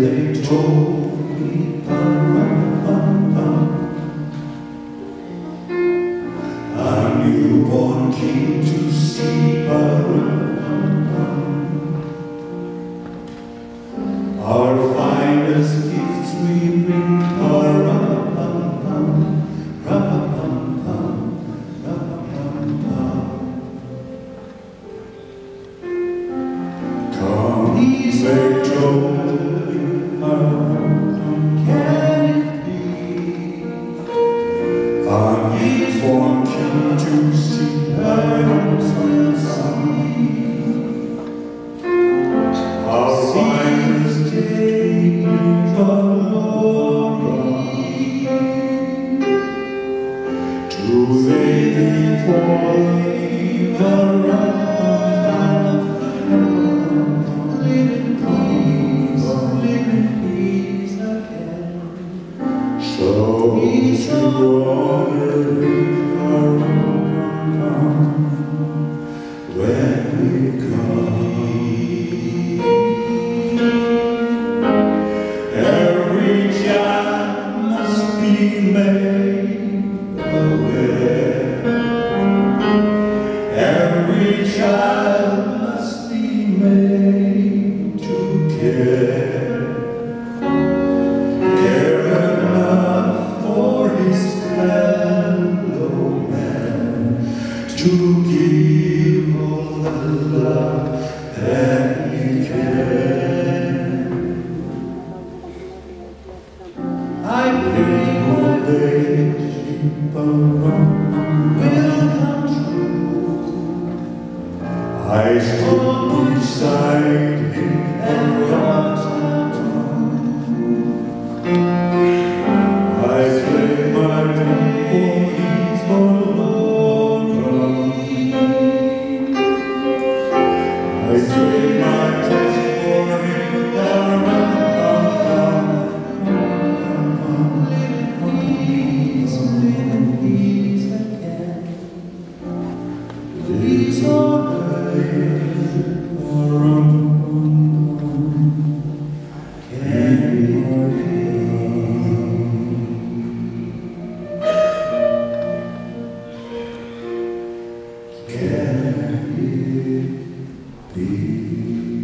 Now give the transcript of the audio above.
told me, king to see, our finest gifts we bring, Come, they told me, again. So to honor child must be made to care. Enough for his fellow to give all the love that he can. I pray one day will come. I stood beside him Can it be?